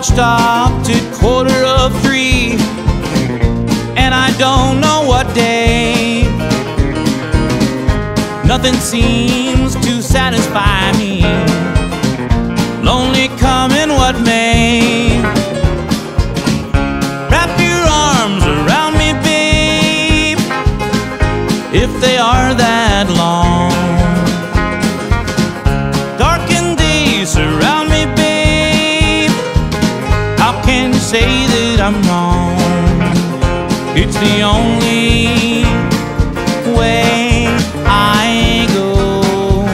watch stopped at quarter of three, and I don't know what day. Nothing seems to satisfy me. Lonely coming, what may. It's the only way I go.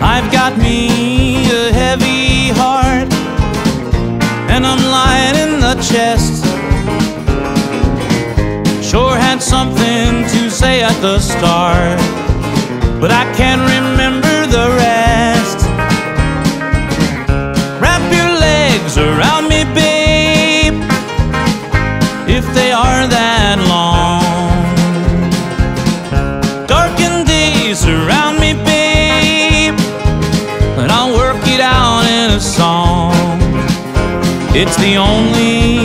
I've got me a heavy heart, and I'm lying in the chest. Sure had something to say at the start, but I can't remember the rest. Wrap your legs around that long. Darkened days surround me, babe, and I'll work it out in a song. It's the only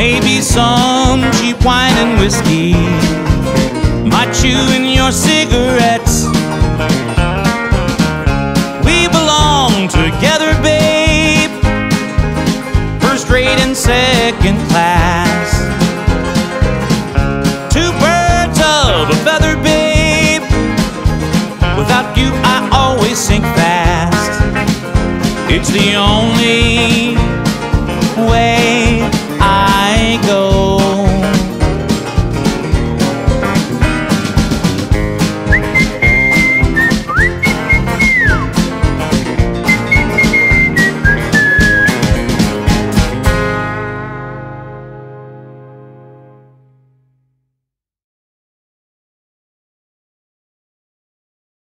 Maybe some cheap wine and whiskey. Might chew in your cigarettes. We belong together, babe. First rate and second class. Two birds of a feather, babe. Without you, I always sink fast. It's the only way